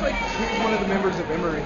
like one of the members of Emory.